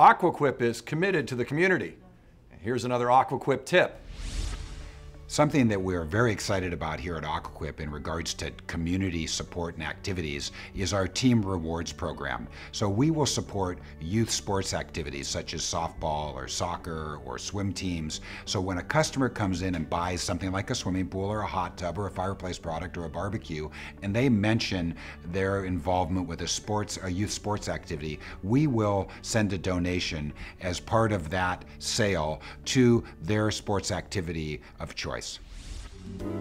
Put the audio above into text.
Aquaquip is committed to the community. Here's another Aquaquip tip. Something that we're very excited about here at Aquaquip in regards to community support and activities is our Team Rewards program. So we will support youth sports activities such as softball or soccer or swim teams. So when a customer comes in and buys something like a swimming pool or a hot tub or a fireplace product or a barbecue, and they mention their involvement with a sports, a youth sports activity, we will send a donation as part of that sale to their sports activity of choice. Thanks.